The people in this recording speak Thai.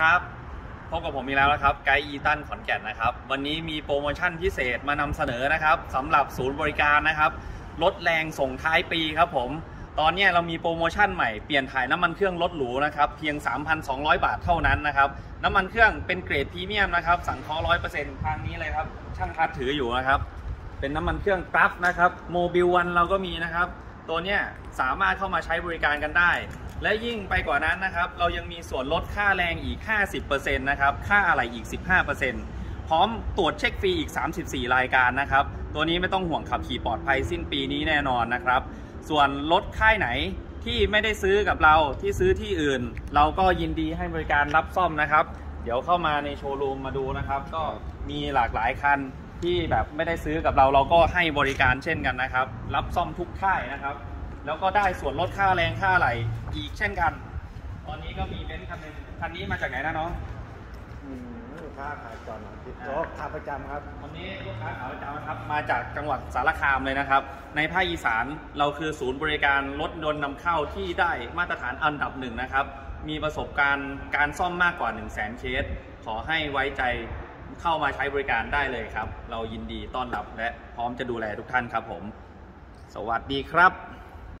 ครับพบกับผมอีกแล้วนะครับไกด์อีตันขอนแก่นนะครับ วันนี้มีโปรโมชั่นพิเศษมานำเสนอนะครับสำหรับศูนย์บริการนะครับลดแรงส่งท้ายปีครับผม ตอนนี้เรามีโปรโมชั่นใหม่เปลี่ยนถ่ายน้ำมันเครื่องรถหรูนะครับเพียง 3,200 บาทเท่านั้นนะครับน้ำมันเครื่องเป็นเกรดพรีเมียมนะครับสังเคราะห์ร้อยเปอร์เซ็นต์ทางนี้เลยครับช่างพัดถืออยู่นะครับเป็นน้ำมันเครื่องกราฟนะครับ Mobil 1เราก็มีนะครับตัวเนี้ยสามารถเข้ามาใช้บริการกันได้ และยิ่งไปกว่านั้นนะครับ เรายังมีส่วนลดค่าแรงอีก 50%นะครับ ค่าอะไรอีก 15%พร้อมตรวจเช็คฟรีอีก 34 รายการนะครับ ตัวนี้ไม่ต้องห่วงขับขี่ปลอดภัยสิ้นปีนี้แน่นอนนะครับ ส่วนรถค่ายไหนที่ไม่ได้ซื้อกับเราที่ซื้อที่อื่น เราก็ยินดีให้บริการรับซ่อมนะครับ เดี๋ยวเข้ามาในโชว์รูมมาดูนะครับ ก็มีหลากหลายคันที่แบบไม่ได้ซื้อกับเราเราก็ให้บริการเช่นกันนะครับ รับซ่อมทุกค่ายนะครับ แล้วก็ได้ส่วนลดค่าแรงค่าอะไรอีกเช่นกัน ตอนนี้ก็มีเบนซ์คันหนึงคันนี้มาจากไหนนะน้องอืมลูกค้าขายก่อนนะติดโต๊ะขาประจำครับวันนี้ลูกค้าขาประจำนะครับมาจากจังหวัดสารคามเลยนะครับ ในภาคอีสานเราคือศูนย์บริการรถยนต์นำเข้าที่ได้มาตรฐานอันดับหนึ่งนะครับ มีประสบการณ์การซ่อมมากกว่า 1 0 0 0 0แสนเคส ขอให้ไว้ใจเข้ามาใช้บริการได้เลยครับ เรายินดีต้อนรับและพร้อมจะดูแลทุกท่านครับผม สวัสดีครับ